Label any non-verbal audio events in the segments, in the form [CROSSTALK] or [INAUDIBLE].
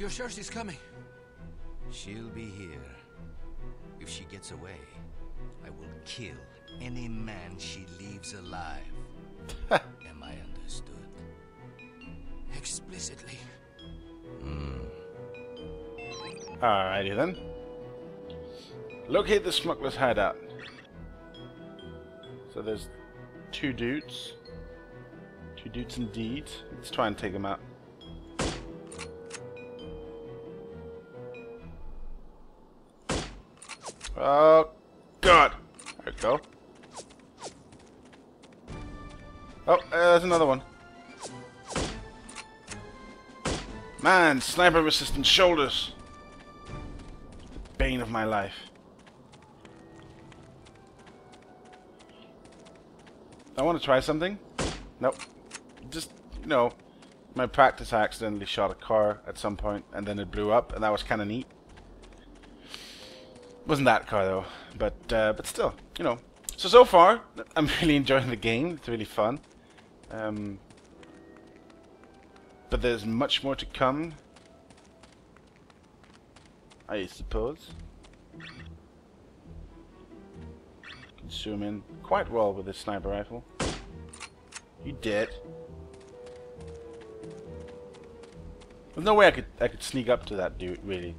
you sure she's coming? She'll be here. If she gets away, I will kill any man she leaves alive. Am I understood? Explicitly. Hmm. Alrighty then. Locate the smuggler's hideout. So there's two dudes. Two dudes indeed. Let's try and take them out. Oh, God! There we go. Oh, uh, there's another one. Man, sniper resistant shoulders. The bane of my life. I want to try something. Nope. Just, you know, my practice accidentally shot a car at some point and then it blew up and that was kind of neat. Wasn't that car though, but uh, but still, you know. So so far, [LAUGHS] I'm really enjoying the game. It's really fun. Um, but there's much more to come. I suppose. Zoom in quite well with this sniper rifle. You did. There's no way I could I could sneak up to that dude, really.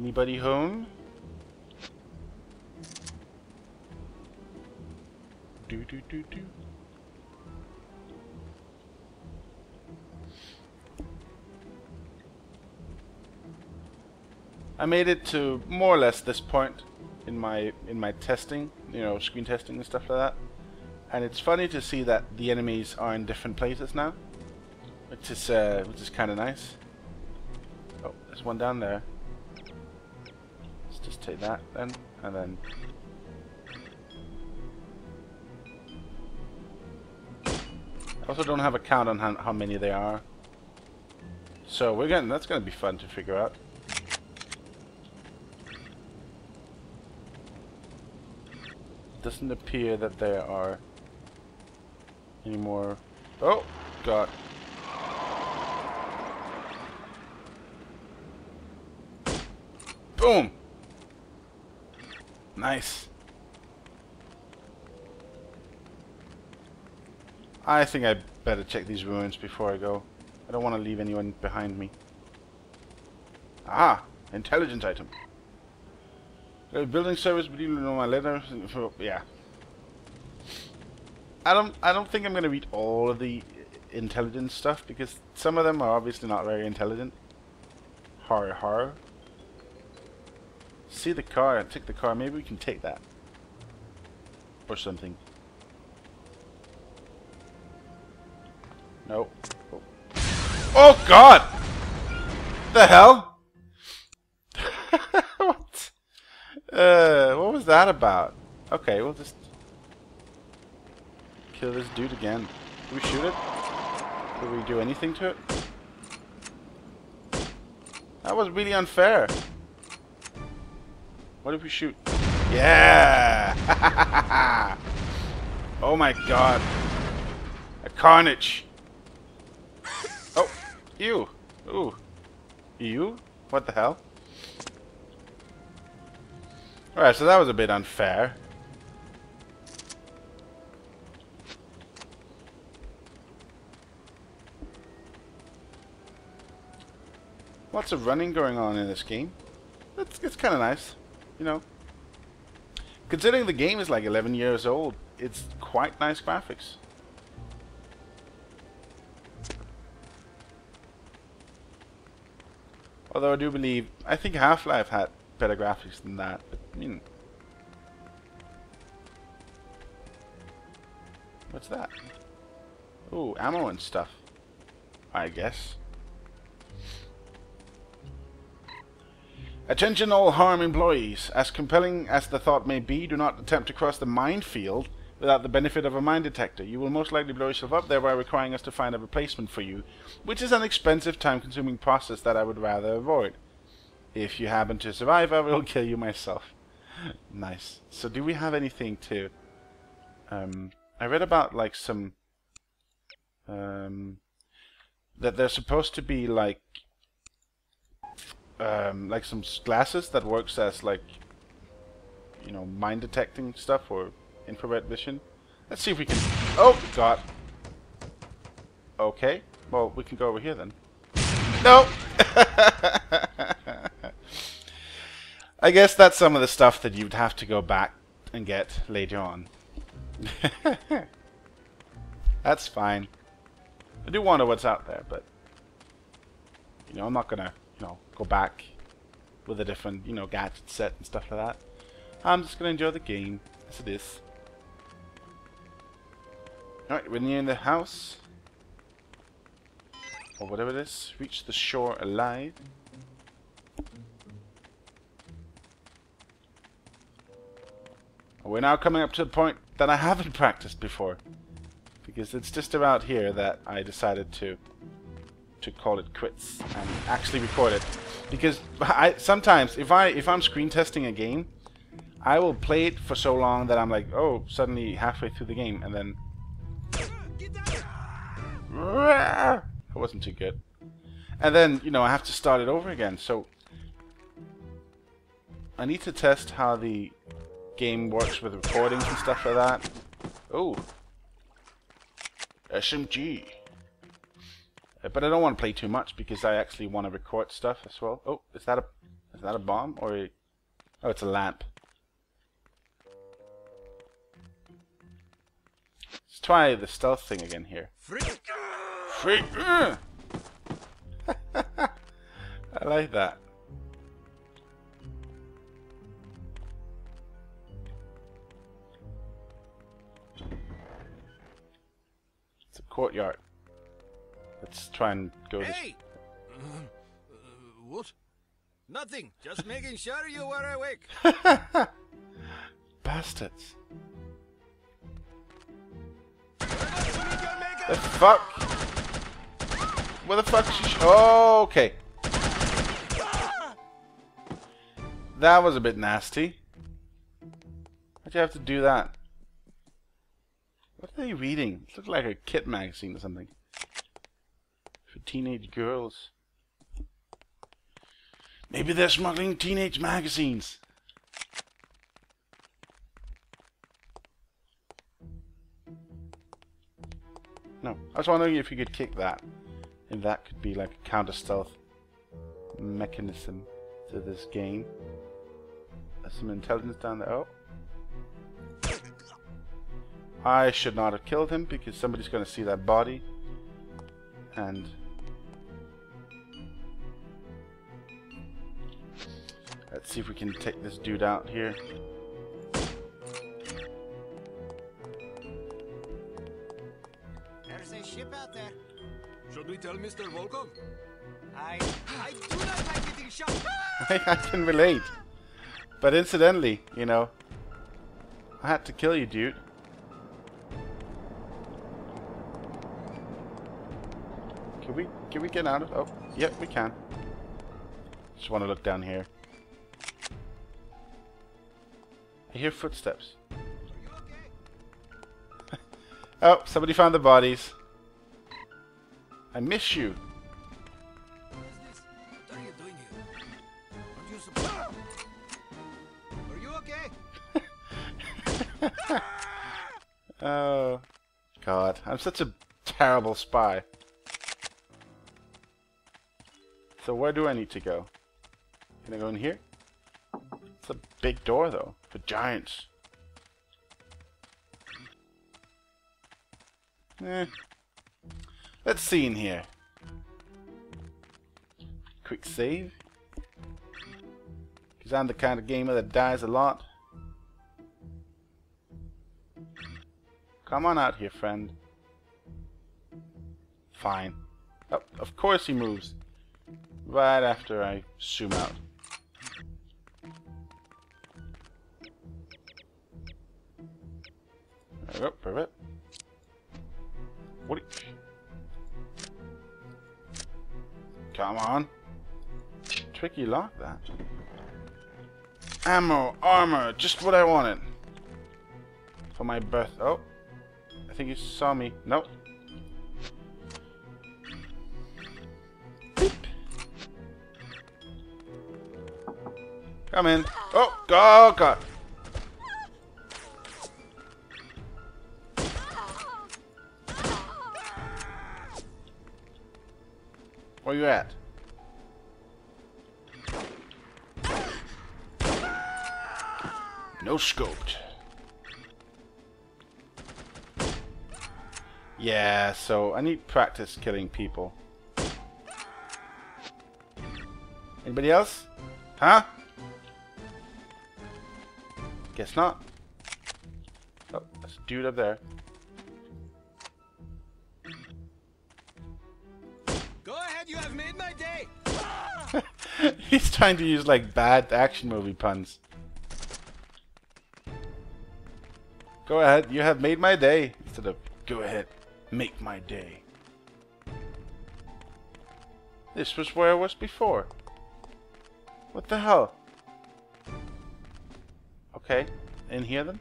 Anybody home? Do do do do. I made it to more or less this point in my in my testing, you know, screen testing and stuff like that. And it's funny to see that the enemies are in different places now, which is uh, which is kind of nice. Oh, there's one down there. Take that then, and then. I also don't have a count on how, how many they are. So we're getting that's gonna be fun to figure out. doesn't appear that there are any more. Oh, God. Boom! Nice. I think I better check these ruins before I go. I don't want to leave anyone behind me. Ah! Intelligence item. Uh, building service, but you know my letter. Yeah. I don't. I don't think I'm going to read all of the intelligence stuff because some of them are obviously not very intelligent. Horror, horror. See the car. Take the car. Maybe we can take that or something. No. Oh, oh God! The hell? [LAUGHS] what? Uh, what was that about? Okay, we'll just kill this dude again. Did we shoot it? Did we do anything to it? That was really unfair. What if we shoot? Yeah! [LAUGHS] oh my god. A carnage. Oh, you. Ooh. You? What the hell? Alright, so that was a bit unfair. Lots of running going on in this game. It's, it's kind of nice, you know. Considering the game is like 11 years old, it's quite nice graphics. Although I do believe, I think Half-Life had better graphics than that, but I mean... What's that? Oh, ammo and stuff. I guess. Attention all HARM employees. As compelling as the thought may be, do not attempt to cross the minefield without the benefit of a mine detector. You will most likely blow yourself up, thereby requiring us to find a replacement for you, which is an expensive, time-consuming process that I would rather avoid. If you happen to survive, I will [LAUGHS] kill you myself. [LAUGHS] nice. So do we have anything to... Um, I read about like some um, that they're supposed to be like um, like some glasses that works as like you know mine detecting stuff or infrared vision. Let's see if we can. Oh God. Okay. Well, we can go over here then. No. [LAUGHS] I guess that's some of the stuff that you'd have to go back and get later on. [LAUGHS] that's fine. I do wonder what's out there, but you know, I'm not gonna, you know, go back with a different, you know, gadget set and stuff like that. I'm just gonna enjoy the game as it is. Alright, we're near the house. Or whatever it is. Reach the shore alive. We're now coming up to the point that I haven't [LAUGHS] practiced before. Because it's just about here that I decided to to call it quits and actually record it. Because I sometimes if I if I'm screen testing a game, I will play it for so long that I'm like, oh, suddenly halfway through the game and then it wasn't too good. And then, you know, I have to start it over again. So I need to test how the game works with recordings and stuff like that. Oh. SMG. But I don't want to play too much because I actually want to record stuff as well. Oh, is that a is that a bomb or a, Oh, it's a lamp. Let's try the stealth thing again here. Freak! Freak! [LAUGHS] I like that. It's a courtyard. Let's try and go. Hey! Uh, uh, what? Nothing. Just making sure you were awake. [LAUGHS] Bastards. The fuck? Where the fuck is? Oh, okay. That was a bit nasty. Why'd you have to do that? What are they reading? It looks like a kit magazine or something. Teenage girls. Maybe they're smuggling teenage magazines. No, I was wondering if you could kick that. And that could be like a counter-stealth mechanism to this game. There's some intelligence down there. Oh. I should not have killed him because somebody's going to see that body. And... Let's see if we can take this dude out here. There's a ship out there. Should we tell Mr. Volkov? I... I do not like getting shot! [LAUGHS] I can relate. But incidentally, you know, I had to kill you, dude. Can we can we get out of? Oh, yep, we can. Just want to look down here. I hear footsteps. [LAUGHS] oh, somebody found the bodies. I miss you. [LAUGHS] Oh, God. I'm such a terrible spy. So where do I need to go? Can I go in here? It's a big door though, for giants. Eh. Let's see in here. Quick save. Because I'm the kind of gamer that dies a lot. Come on out here, friend. Fine. Oh, of course he moves right after I zoom out. There we go, perfect. What? Come on. Tricky lock that. Ammo, armor, just what I wanted. For my birth. Oh. I think you saw me. Nope. Beep. Come in. Oh, oh God. Where you at? No scoped. Yeah, so I need practice killing people. Anybody else? Huh? Guess not. Oh, there's a dude up there. My day. [LAUGHS] He's trying to use like bad action movie puns. Go ahead, you have made my day. Instead of go ahead, make my day. This was where I was before. What the hell? Okay, in here then?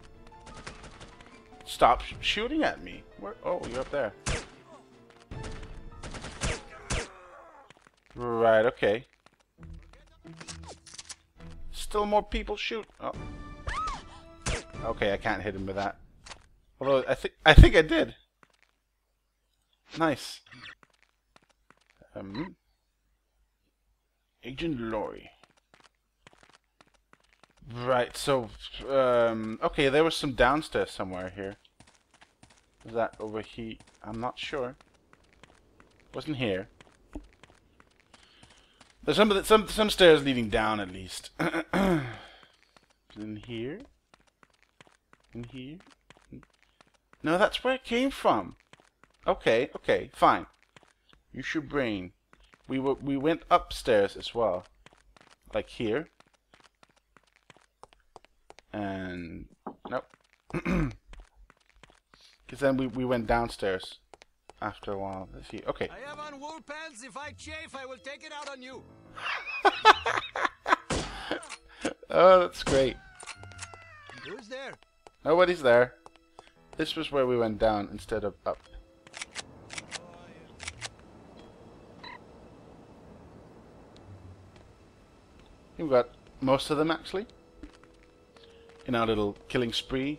Stop sh shooting at me. Where? Oh, you're up there. Right, okay. Still more people shoot. Oh. Okay, I can't hit him with that. Although I think I think I did. Nice. Um, Agent Lawrie. Right, so um, okay, there was some downstairs somewhere here. Was that over here? I'm not sure. Wasn't here. There's some some some stairs leading down at least. [CLEARS THROAT] In here? In here? No, that's where it came from. Okay, okay, fine. Use your brain. We were we went upstairs as well, like here. And nope. [CLEARS THROAT] Because then we we went downstairs after a while. Let's see. Okay. I have on wool pants. If I chafe, I will take it out on you. [LAUGHS] Oh, that's great. Who's there? Nobody's there. This was where we went down instead of up. We've got most of them actually. In our little killing spree.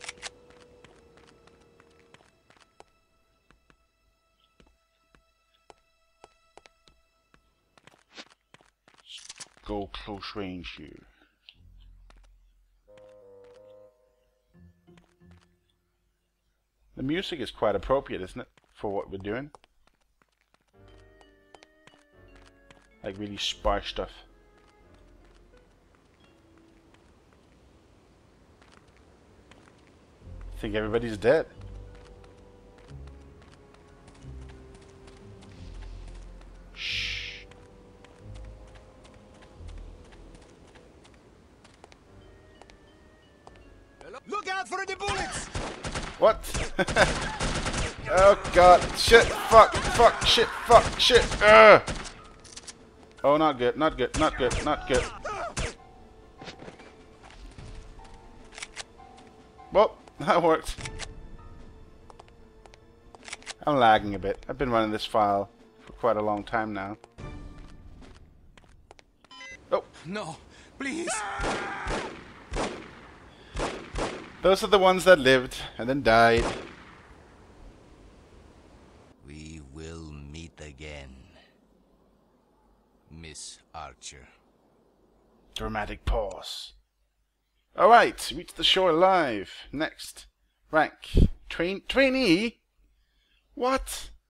Go close range here. The music is quite appropriate, isn't it? For what we're doing. Like really spy stuff. I think everybody's dead. Look out for the bullets! What? [LAUGHS] oh god. Shit. Fuck. Fuck. Shit. Fuck. Shit. Ugh. Oh, not good. Not good. Not good. Not good. Well, [LAUGHS] that worked. I'm lagging a bit. I've been running this file for quite a long time now. Oh, No, please. Those are the ones that lived and then died. We will meet again. Miss Archer. Dramatic pause. Alright, reach the shore alive. Next. Rank. Train trainee? What?